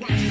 said, watch.